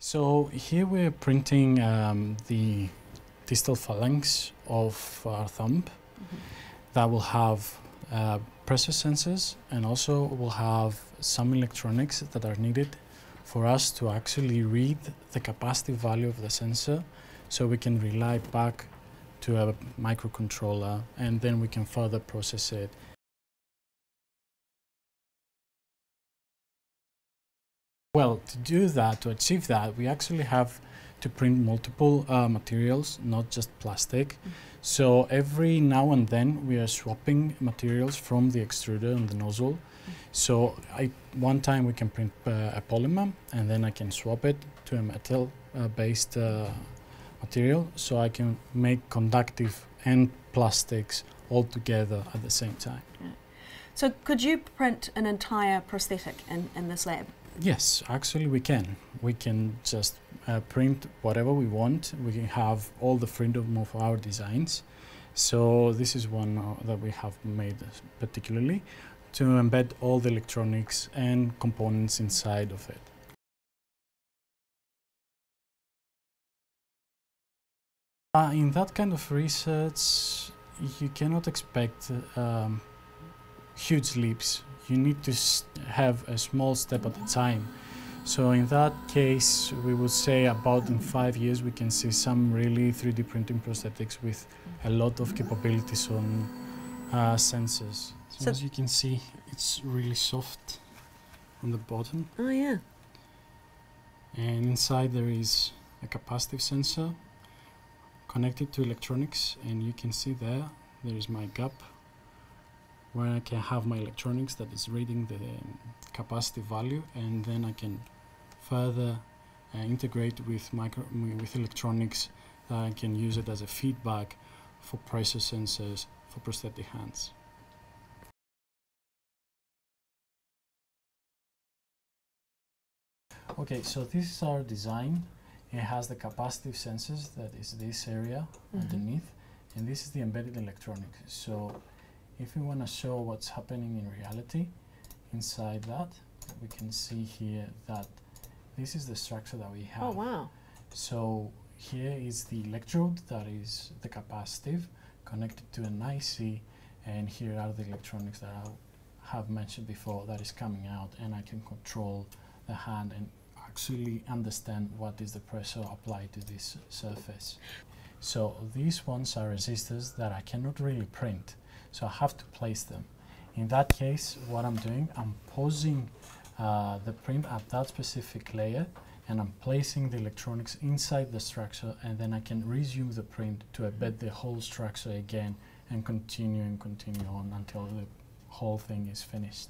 So here we're printing um, the distal phalanx of our thumb. That will have uh, pressure sensors and also will have some electronics that are needed for us to actually read the capacitive value of the sensor so we can relay back to a microcontroller and then we can further process it Well, to do that, to achieve that, we actually have to print multiple uh, materials, not just plastic. So every now and then we are swapping materials from the extruder and the nozzle. So I, one time we can print uh, a polymer and then I can swap it to a metal-based uh, material so I can make conductive and plastics all together at the same time. So could you print an entire prosthetic in, in this lab? Yes, actually we can. We can just uh, print whatever we want. We can have all the freedom of our designs. So this is one uh, that we have made particularly to embed all the electronics and components inside of it. Uh, in that kind of research, you cannot expect um, huge leaps. You need to have a small step at a time. So in that case, we would say about in five years we can see some really 3D printing prosthetics with a lot of capabilities on uh, sensors. So, So- as you can see, it's really soft on the bottom, Oh yeah. and inside there is a capacitive sensor connected to electronics, and you can see there there is my gap where I can have my electronics that is reading the um, capacitive value and then I can further uh, integrate with micro with electronics that I can use it as a feedback for pressure sensors for prosthetic hands. Okay, so this is our design. It has the capacitive sensors that is this area Mhm. underneath and this is the embedded electronics. So if we want to show what's happening in reality inside that, we can see here that this is the structure that we oh, have. Oh wow. So here is the electrode that is the capacitive connected to an IC and here are the electronics that I have mentioned before that is coming out and I can control the hand and actually understand what is the pressure applied to this surface. So these ones are resistors that I cannot really print so I have to place them. In that case what I'm doing I'm pausing uh, the print at that specific layer and I'm placing the electronics inside the structure and then I can resume the print to embed the whole structure again and continue and continue on until the whole thing is finished.